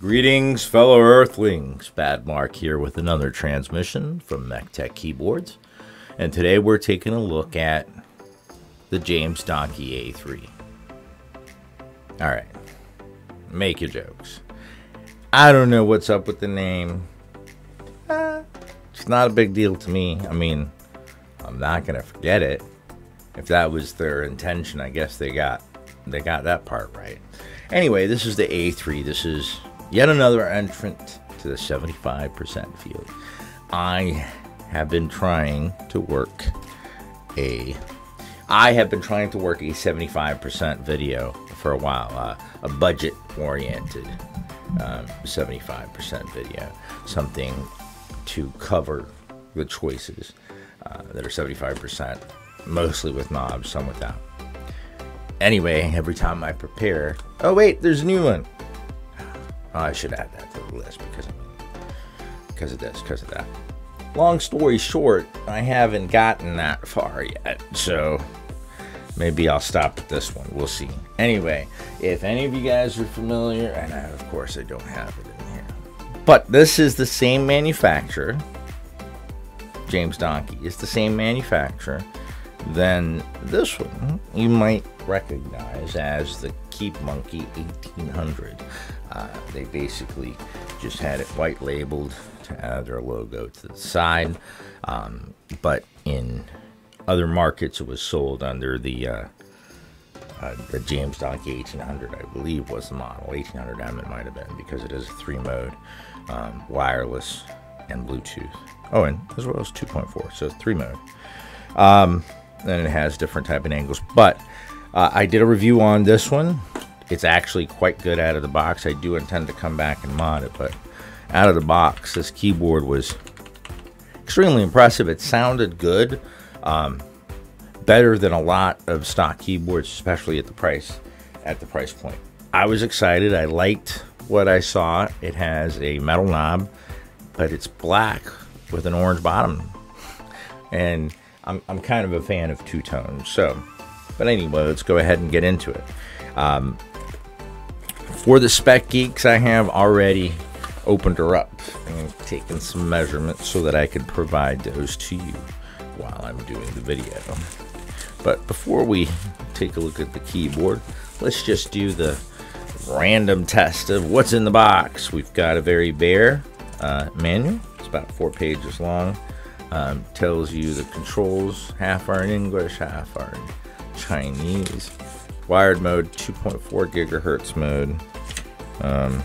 Greetings, fellow Earthlings. Bad Mark here with another transmission from MechTech Keyboards. And today we're taking a look at the James Donkey A3. Alright, make your jokes. I don't know what's up with the name. Uh, it's not a big deal to me. I mean, I'm not going to forget it. If that was their intention, I guess they got they got that part right. Anyway, this is the A3. This is yet another entrant to the 75% field. I have been trying to work a I have been trying to work a 75% video for a while, uh, a budget oriented um, 75% video, something to cover the choices uh, that are 75%, mostly with knobs, some without. Anyway, every time I prepare, oh wait, there's a new one. Oh, I should add that to the list because of, because of this, because of that. Long story short, I haven't gotten that far yet, so maybe I'll stop at this one. We'll see. Anyway, if any of you guys are familiar, and I, of course I don't have it in here, but this is the same manufacturer. James Donkey is the same manufacturer. Then this one you might recognize as the KeebMonkey 1800. Uh, they basically just had it white labeled to add their logo to the side, um, but in other markets it was sold under the uh, uh, the James Donkey 1800, I believe, was the model. 1800M it might have been because it is a three mode, um, wireless, and Bluetooth. Oh, and as well as 2.4, so three mode. Um, and it has different type of angles. But uh, I did a review on this one. It's actually quite good out of the box. I do intend to come back and mod it, but out of the box, this keyboard was extremely impressive. It sounded good, um, better than a lot of stock keyboards, especially at the price at the price point. I was excited. I liked what I saw. It has a metal knob, but it's black with an orange bottom, and I'm, I'm kind of a fan of two tones. So, but anyway, let's go ahead and get into it. Um, for the spec geeks, I have already opened her up and taken some measurements so that I could provide those to you while I'm doing the video. But before we take a look at the keyboard, let's just do the random test of what's in the box. We've got a very bare uh, manual. It's about four pages long. Um, tells you the controls, half are in English, half are in Chinese. Wired mode, 2.4 gigahertz mode. Um,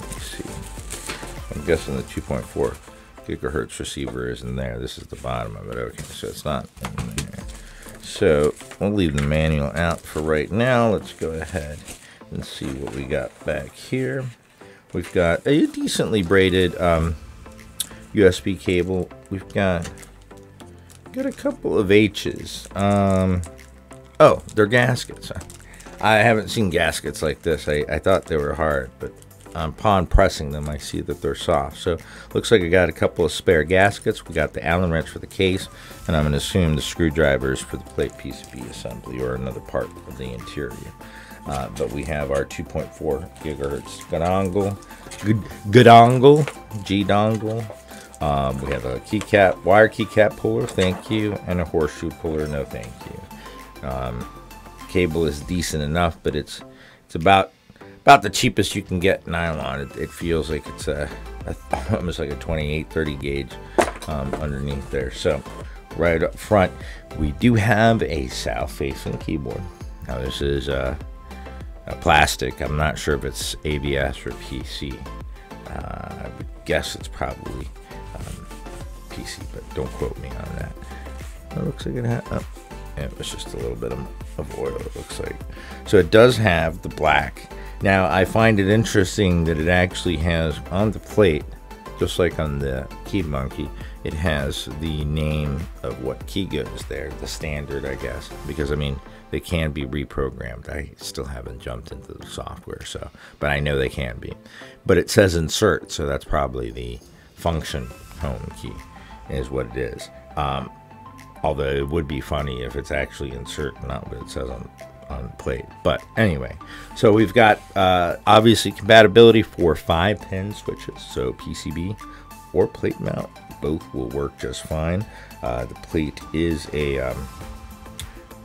let's see. I'm guessing the 2.4 gigahertz receiver is in there. This is the bottom of it. Okay, so it's not in there. So we'll leave the manual out for right now. Let's go ahead and see what we got back here. We've got a decently braided um, USB cable. We've got got a couple of H's. Um, oh, they're gaskets. I haven't seen gaskets like this. I, I thought they were hard, but upon pressing them, I see that they're soft. So looks like I got a couple of spare gaskets. We got the Allen wrench for the case, and I'm going to assume the screwdrivers for the plate PCB assembly or another part of the interior. Uh, but we have our 2.4 gigahertz dongle, good dongle, G dongle. Um, we have a keycap, wire keycap puller, thank you, and a horseshoe puller, no thank you. Um, cable is decent enough, but it's it's about about the cheapest you can get nylon. It, it feels like it's a, a, almost like a 28, 30 gauge um, underneath there. So right up front, we do have a south-facing keyboard. Now this is uh, a plastic. I'm not sure if it's ABS or PC. Uh, I would guess it's probably um, PC, but don't quote me on that. It looks like it has. Oh, it was just a little bit of, of oil. It looks like. So it does have the black. Now I find it interesting that it actually has on the plate, just like on the KeebMonkey, it has the name of what key goes there, the standard, I guess. Because I mean, they can be reprogrammed. I still haven't jumped into the software, so but I know they can be. But it says insert, so that's probably the function home key is what it is. Um, although it would be funny if it's actually insert, not what it says on on the plate. But anyway, so we've got uh, obviously compatibility for five pin switches, so PCB or plate mount, both will work just fine. Uh, the plate is a um,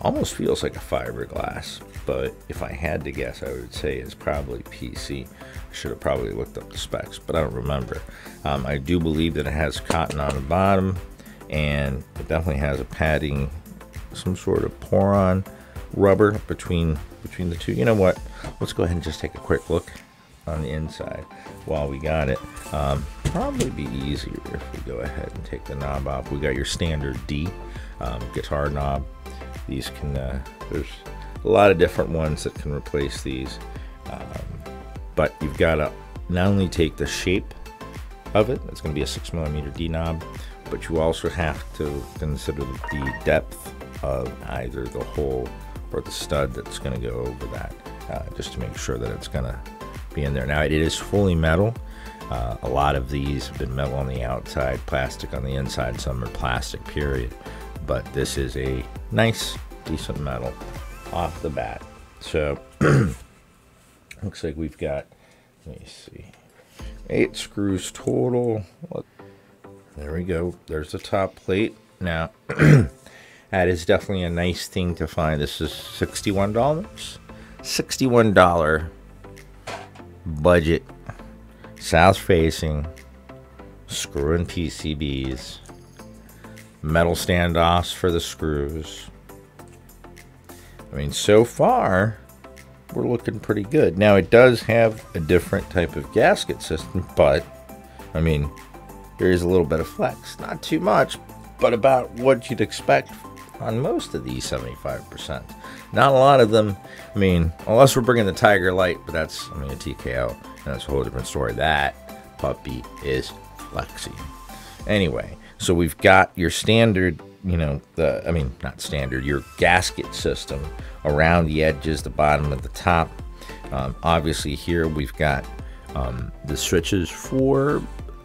almost feels like a fiberglass, but if I had to guess, I would say it's probably PC. I should have probably looked up the specs, but I don't remember. Um, I do believe that it has cotton on the bottom, and it definitely has a padding, some sort of pour-on rubber between between the two. You know what? Let's go ahead and just take a quick look on the inside while we got it. Um, probably be easier if we go ahead and take the knob off. We got your standard D um, guitar knob. These can, uh, there's a lot of different ones that can replace these. Um, but you've got to not only take the shape of it, it's going to be a 6 millimeter D knob, but you also have to consider the depth of either the hole or the stud that's going to go over that, uh, just to make sure that it's going to be in there. Now it is fully metal. Uh, a lot of these have been metal on the outside, plastic on the inside, some are plastic period. But this is a nice, decent metal off the bat. So looks like we've got, let me see, eight screws total. There we go. There's the top plate. Now, that is definitely a nice thing to find. This is $61. $61 budget, south facing, screw PCBs, metal standoffs for the screws. I mean, so far, we're looking pretty good. Now, it does have a different type of gasket system, but, I mean, there is a little bit of flex. Not too much, but about what you'd expect on most of these 75%. Not a lot of them, I mean, unless we're bringing the Tiger Lite, but that's, I mean, a TKO, that's a whole different story. That puppy is flexy. Anyway, so we've got your standard, you know, the, I mean, not standard, your gasket system around the edges, the bottom of the top. Um, obviously here we've got um, the switches for,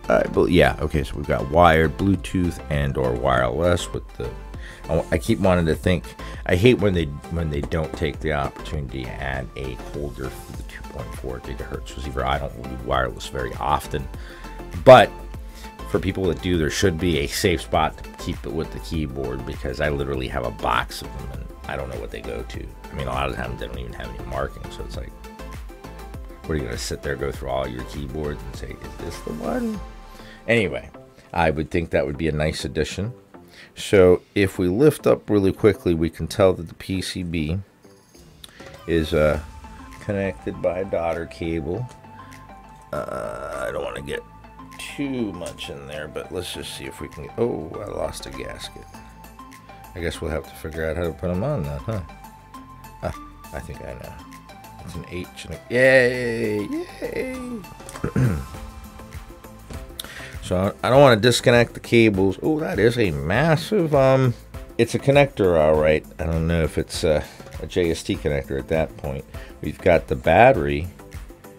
uh, yeah, okay, so we've got wired, Bluetooth, and or wireless with the I keep wanting to think. I hate when they when they don't take the opportunity to add a holder for the 2.4 gigahertz receiver. I don't do wireless very often, but for people that do, there should be a safe spot to keep it with the keyboard because I literally have a box of them and I don't know what they go to. I mean, a lot of times they don't even have any markings, so it's like, what are you gonna sit there, go through all your keyboards and say, is this the one? Anyway, I would think that would be a nice addition. So if we lift up really quickly, we can tell that the PCB is uh, connected by a daughter cable. Uh, I don't want to get too much in there, but let's just see if we can. Oh, I lost a gasket. I guess we'll have to figure out how to put them on then, huh? Ah, I think I know. It's an H and a... Yay! Yay! So I don't want to disconnect the cables. Oh, that is a massive, um, it's a connector, all right. I don't know if it's a, a JST connector at that point. We've got the battery,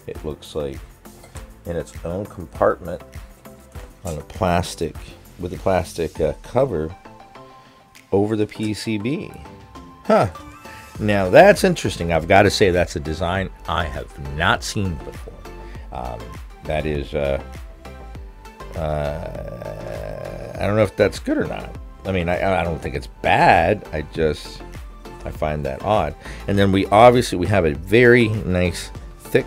it looks like, in its own compartment on a plastic, with a plastic uh, cover over the PCB. Huh. Now that's interesting. I've got to say that's a design I have not seen before. Um, that is uh, uh, I don't know if that's good or not. I mean, I, I don't think it's bad. I just I find that odd. And then we obviously we have a very nice thick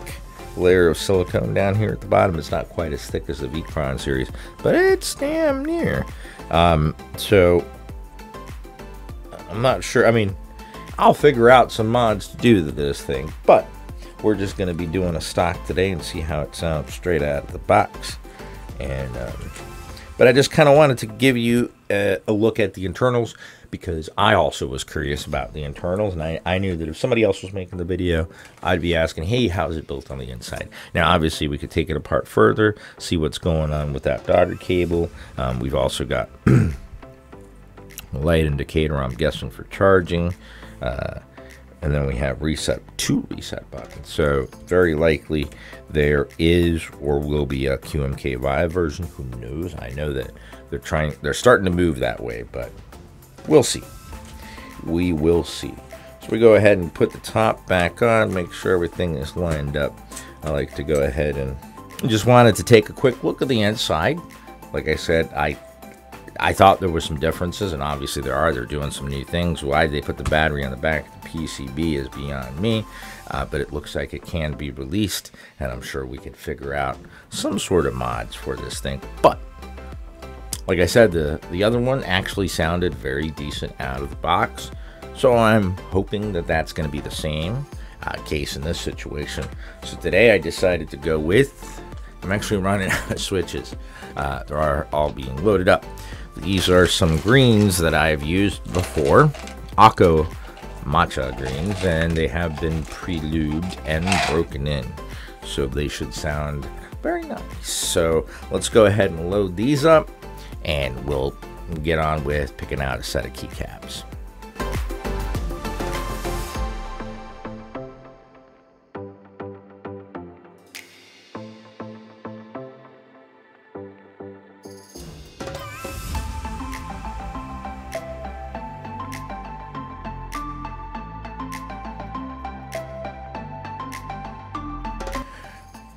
layer of silicone down here at the bottom. It's not quite as thick as the Victron series, but it's damn near. Um, so I'm not sure. I mean, I'll figure out some mods to do to this thing, but we're just going to be doing a stock today and see how it sounds straight out of the box. And um, but I just kind of wanted to give you a, a, look at the internals because I also was curious about the internals, and I, I knew that if somebody else was making the video, I'd be asking, "Hey, how's it built on the inside?" Now, obviously, we could take it apart further, see what's going on with that daughter cable. Um, we've also got light indicator, I'm guessing for charging. Uh, and then we have reset two reset buttons so very likely there is or will be a qmk VIA version who knows i know that they're trying they're starting to move that way but we'll see. We will see. So we go ahead and put the top back on, make sure everything is lined up. I like to go ahead and just wanted to take a quick look at the inside. Like I said, I I thought there were some differences, and obviously there are. They're doing some new things. Why did they put the battery on the back PCB is beyond me, uh, but it looks like it can be released, and I'm sure we can figure out some sort of mods for this thing. But like I said, the the other one actually sounded very decent out of the box, so I'm hoping that that's going to be the same uh, case in this situation. So today I decided to go with. I'm actually running out of switches. Uh, they are all being loaded up. These are some greens that I've used before, Akko matcha greens, and they have been pre-lubed and broken in. So they should sound very nice. So let's go ahead and load these up and we'll get on with picking out a set of keycaps.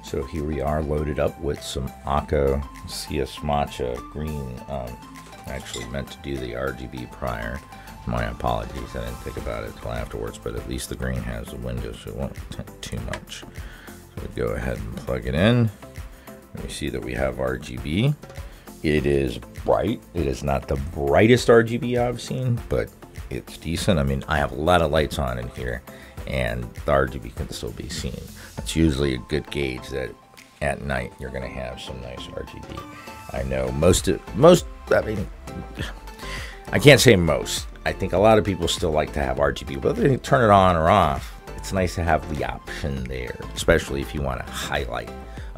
So here we are loaded up with some Akko CS Matcha green. Um, actually meant to do the RGB prior. My apologies, I didn't think about it until afterwards, but at least the green has the window so it won't tint too much. So we go ahead and plug it in. And we see that we have RGB. It is bright. It is not the brightest RGB I've seen, but it's decent. I mean, I have a lot of lights on in here and the RGB can still be seen. That's usually a good gauge that at night you're going to have some nice RGB. I know most of most. I mean, I can't say most. I think a lot of people still like to have RGB, whether they turn it on or off. It's nice to have the option there, especially if you want to highlight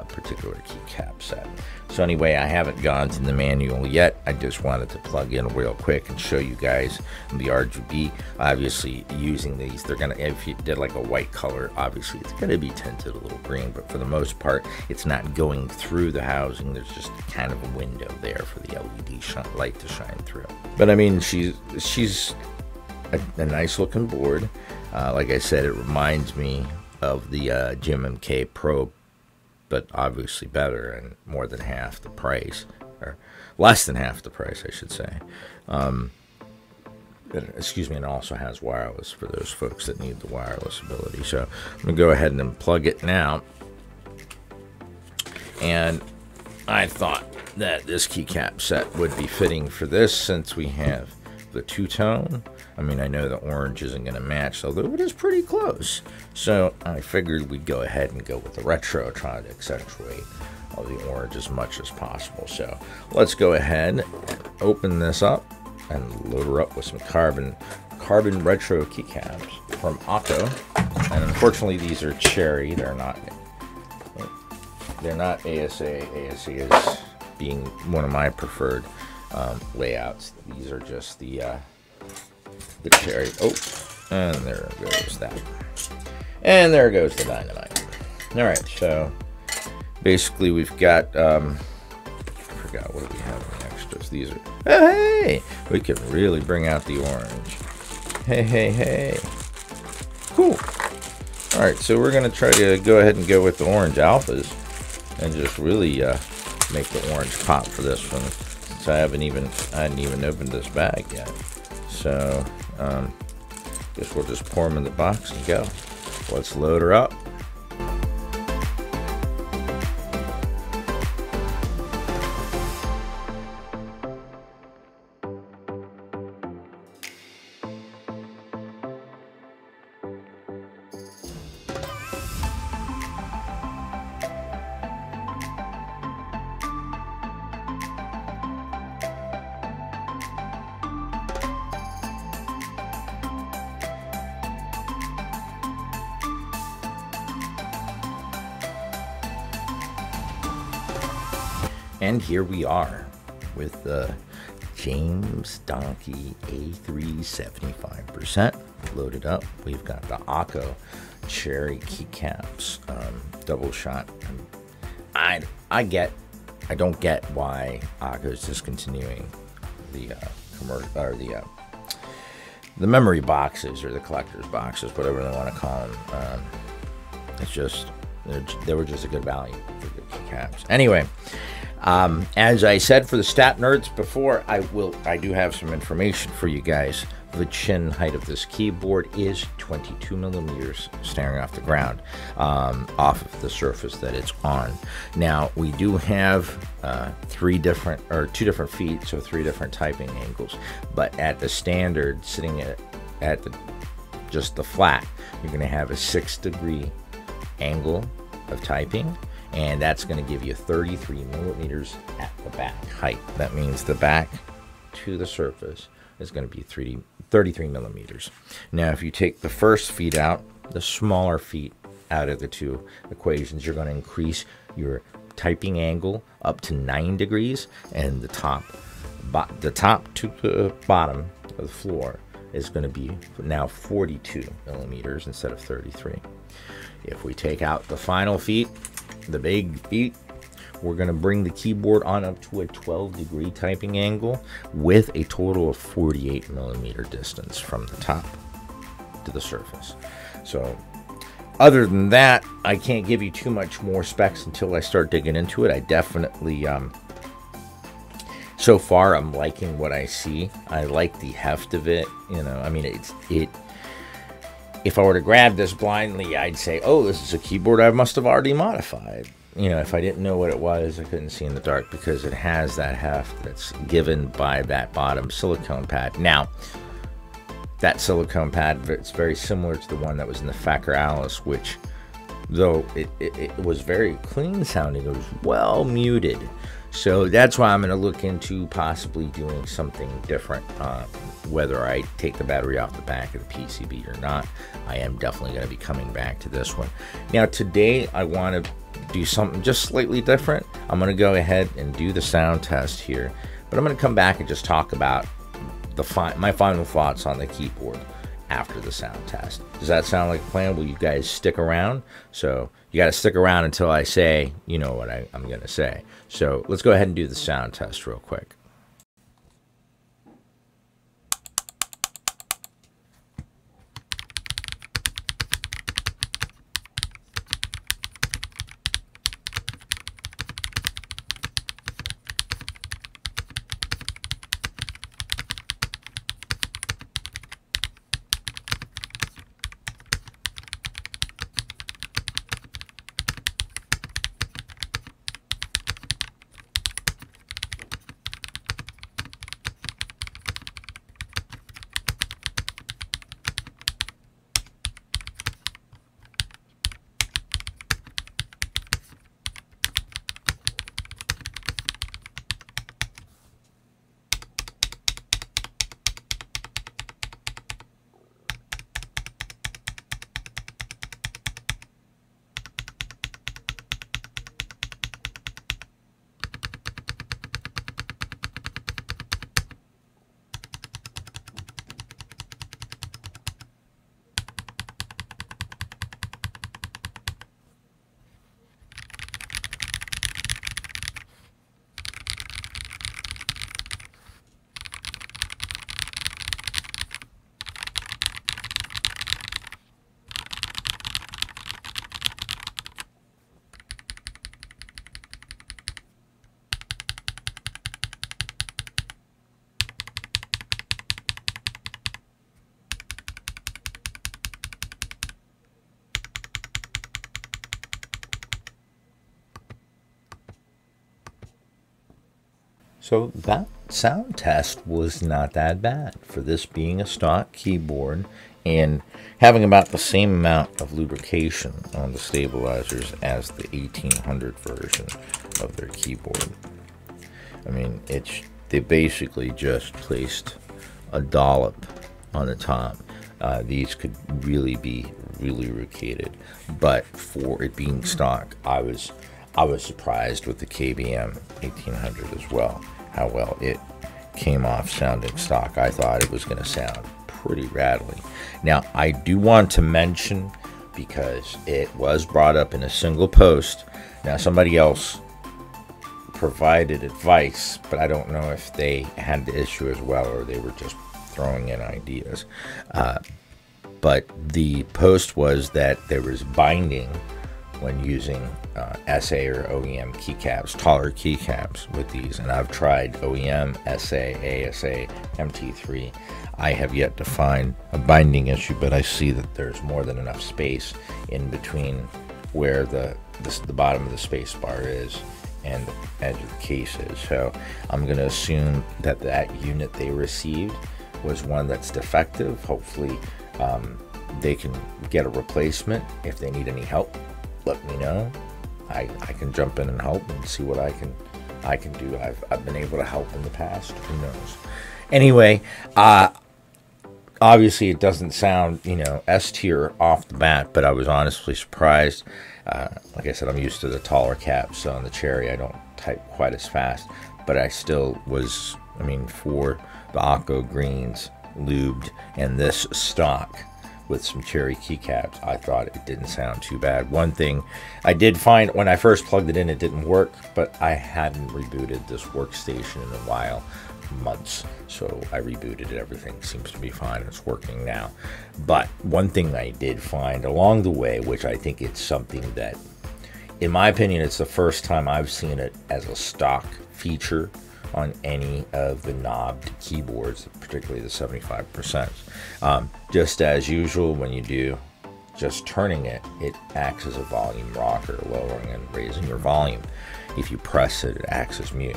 particular keycap set. So anyway, I haven't gone to the manual yet. I just wanted to plug in real quick and show you guys the RGB. Obviously, using these, they're gonna, if you did like a white color, obviously it's gonna be tinted a little green, but for the most part, it's not going through the housing. There's just kind of a window there for the LED light to shine through. But I mean, she's, she's a, a nice looking board. Uh, like I said, it reminds me of the uh, GMMK Pro but obviously better and more than half the price, or less than half the price, I should say. Um, excuse me, and also has wireless for those folks that need the wireless ability. So I'm gonna go ahead and plug it now. And I thought that this keycap set would be fitting for this since we have the two-tone I mean, I know the orange isn't going to match, although it is pretty close. So I figured we'd go ahead and go with the retro, trying to accentuate all the orange as much as possible. So let's go ahead and open this up and load her up with some carbon carbon retro keycaps from Akko. And unfortunately, these are cherry. They're not. They're not ASA. ASA is being one of my preferred um, layouts. These are just the uh, the cherry. Oh, and there goes that. And there goes the dynamite. All right, so basically we've got, um, I forgot what do we have in the extras. These are, oh, hey, we can really bring out the orange. Hey, hey, hey. Cool. All right, so we're gonna try to go ahead and go with the orange alphas and just really uh, make the orange pop for this one. I haven't even, I hadn't even opened this bag yet. So um, guess we'll just pour them in the box and go. Let's load her up. And here we are with the James Donkey A3 75% loaded up. We've got the Akko cherry keycaps, um, double shot. I I get, I don't get why Akko is discontinuing the uh, commercial or the uh, the memory boxes or the collector's boxes, whatever they want to call them. Um, it's just they were just a good value for the keycaps. Anyway, um, as I said for the stat nerds before, I will I do have some information for you guys. The chin height of this keyboard is 22 millimeters, staring off the ground, um, off of the surface that it's on. Now we do have uh, three different or two different feet, so three different typing angles. But at the standard, sitting at at the just the flat, you're going to have a six degree angle of typing and that's going to give you 33 millimeters at the back height. That means the back to the surface is going to be 3D, 33 millimeters. Now, if you take the first feet out, the smaller feet out of the two equations, you're going to increase your typing angle up to 9 degrees, and the top, the top to the bottom of the floor is going to be now 42 millimeters instead of 33. If we take out the final feet, the big feet, we're going to bring the keyboard on up to a 12 degree typing angle with a total of 48 millimeter distance from the top to the surface. So other than that, I can't give you too much more specs until I start digging into it. I definitely, um, so far, I'm liking what I see. I like the heft of it. You know, I mean, it's it if I were to grab this blindly, I'd say, oh, this is a keyboard I must have already modified. You know, if I didn't know what it was, I couldn't see in the dark because it has that heft that's given by that bottom silicone pad. Now, that silicone pad, it's very similar to the one that was in the Feker Alice, which, though it, it, it was very clean sounding, it was well muted. So that's why I'm going to look into possibly doing something different. Uh, whether I take the battery off the back of the PCB or not, I am definitely going to be coming back to this one. Now, today I want to do something just slightly different. I'm going to go ahead and do the sound test here, but I'm going to come back and just talk about the fi my final thoughts on the keyboard after the sound test. Does that sound like a plan? Will you guys stick around? So you got to stick around until I say, you know what I, I'm going to say. So let's go ahead and do the sound test real quick. So that sound test was not that bad for this being a stock keyboard and having about the same amount of lubrication on the stabilizers as the 1800 version of their keyboard. I mean, it's they basically just placed a dollop on the top. Uh, these could really be really lubricated, but for it being stock, I was I was surprised with the KBM 1800 as well how well it came off sounding stock. I thought it was going to sound pretty rattly. Now, I do want to mention because it was brought up in a single post. Now, somebody else provided advice, but I don't know if they had the issue as well or they were just throwing in ideas. Uh, but the post was that there was binding when using uh, SA or OEM keycaps, taller keycaps with these. And I've tried OEM, SA, ASA, MT3. I have yet to find a binding issue, but I see that there's more than enough space in between where the, the, bottom of the space bar is and the edge of the case is. So I'm going to assume that that unit they received was one that's defective. Hopefully, um, they can get a replacement. If they need any help, let me know. I, I can jump in and help and see what I can I can do. I've, I've been able to help in the past. Who knows? Anyway, uh, obviously it doesn't sound you know S tier off the bat, but I was honestly surprised. Uh, like I said, I'm used to the taller caps so on the Cherry. I don't type quite as fast, but I still was. I mean, for the Akko greens, lubed, and this stock with some cherry keycaps. I thought it didn't sound too bad. One thing I did find when I first plugged it in, it didn't work, but I hadn't rebooted this workstation in a while, months. So I rebooted it. Everything seems to be fine. It's working now. But one thing I did find along the way, which I think it's something that, in my opinion, it's the first time I've seen it as a stock feature on any of the knobbed keyboards, particularly the 75%. Um, just as usual, when you do just turning it, it acts as a volume rocker, lowering and raising your volume. If you press it, it acts as mute.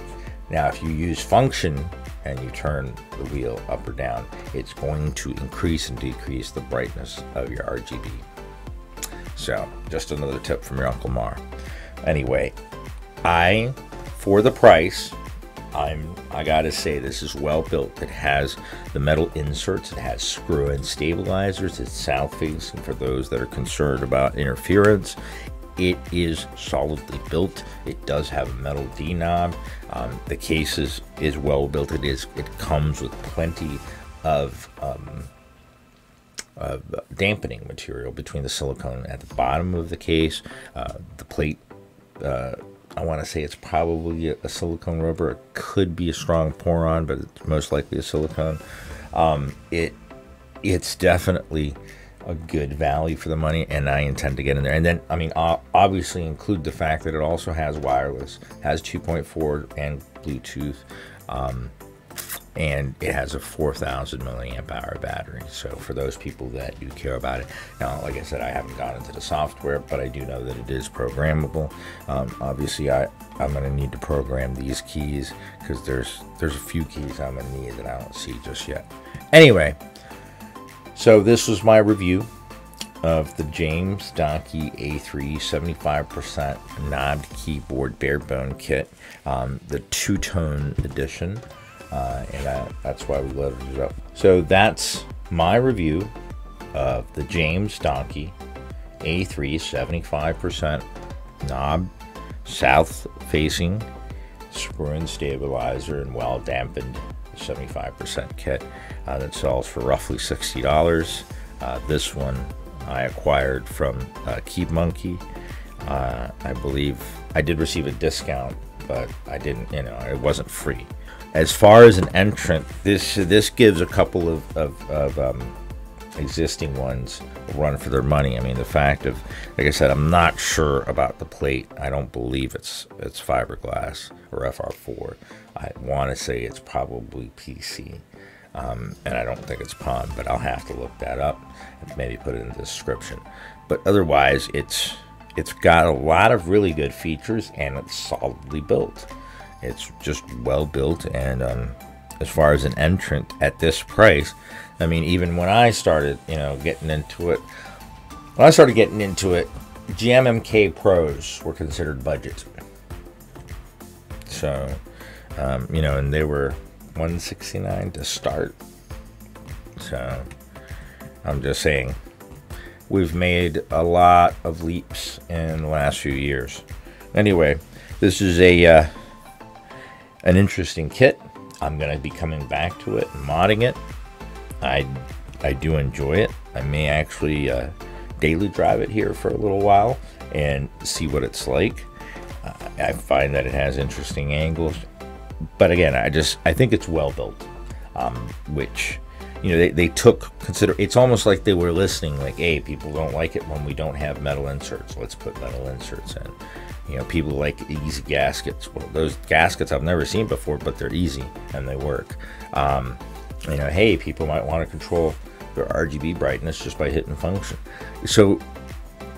Now, if you use function and you turn the wheel up or down, it's going to increase and decrease the brightness of your RGB. So, just another tip from your Uncle Mar. Anyway, I, for the price, I'm I gotta say this is well built. It has the metal inserts, it has screw-in stabilizers, it's south facing for those that are concerned about interference. It is solidly built. It does have a metal D knob. Um, the case is, is well built. It is it comes with plenty of um, dampening material between the silicone at the bottom of the case, uh, the plate uh, I want to say it's probably a, silicone rubber. It could be a strong pour-on, but it's most likely a silicone. Um, it it's definitely a good value for the money, and I intend to get in there. And then, I mean, obviously include the fact that it also has wireless, has 2.4 and Bluetooth. Um, and it has a 4000 milliamp hour battery. So for those people that do care about it now like i said i haven't gone into the software but i do know that it is programmable. Um, obviously i i'm going to need to program these keys because there's there's a few keys i'm going to need that i don't see just yet. Anyway so this was my review of the James Donkey A3 75% knobbed keyboard bare bone kit, um, the two tone edition uh, and that, that's why we loaded it up. So that's my review of the James Donkey A3 75% knob, south facing screw-in stabilizer and well dampened 75% kit uh, that sells for roughly $60. Uh, this one I acquired from uh, KeebMonkey. Uh, I believe I did receive a discount, but I didn't, you know, it wasn't free as far as an entrant, this this gives a couple of, of, of um, existing ones run for their money. I mean, the fact of, like I said, I'm not sure about the plate. I don't believe it's it's fiberglass or FR4. I want to say it's probably PC, um, and I don't think it's POM, but I'll have to look that up and maybe put it in the description. But otherwise, it's it's got a lot of really good features and it's solidly built. It's just well built, and um, as far as an entrant at this price, I mean, even when I started, you know, getting into it, when I started getting into it, GMMK Pros were considered budget. So, um, you know, and they were 169 to start. So, I'm just saying, we've made a lot of leaps in the last few years. Anyway, this is a uh, an interesting kit. I'm going to be coming back to it and modding it. I, I do enjoy it. I may actually uh, daily drive it here for a little while and see what it's like. Uh, I find that it has interesting angles. But again, I just I think it's well built, um, which you know, they, they took consider. It's almost like they were listening. Like, hey, people don't like it when we don't have metal inserts. Let's put metal inserts in. You know, people like easy gaskets. Well, those gaskets I've never seen before, but they're easy and they work. Um, you know, hey, people might want to control their RGB brightness just by hitting function. So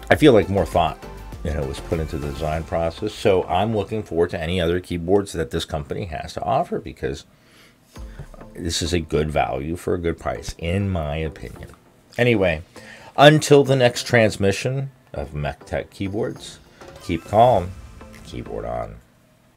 I feel like more thought, you know, was put into the design process. So I'm looking forward to any other keyboards that this company has to offer because this is a good value for a good price, in my opinion. Anyway, until the next transmission of MechTech keyboards, keep calm, keyboard on.